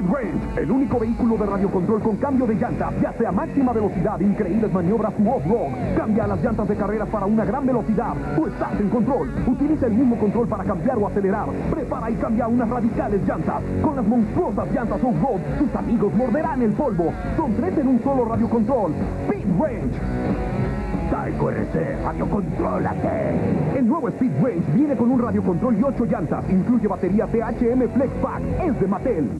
Speed Range, el único vehículo de radiocontrol con cambio de llanta, ya sea máxima velocidad, increíbles maniobras u off-road. Cambia las llantas de carrera para una gran velocidad. Tú estás en control. Utiliza el mismo control para cambiar o acelerar. Prepara y cambia unas radicales llantas. Con las monstruosas llantas off-road, tus amigos morderán el polvo. Son tres en un solo radiocontrol. Speed Range. Psycho RC, radiocontrólate. El nuevo Speed Range viene con un radiocontrol y ocho llantas. Incluye batería THM Flex Pack. Es de Mattel.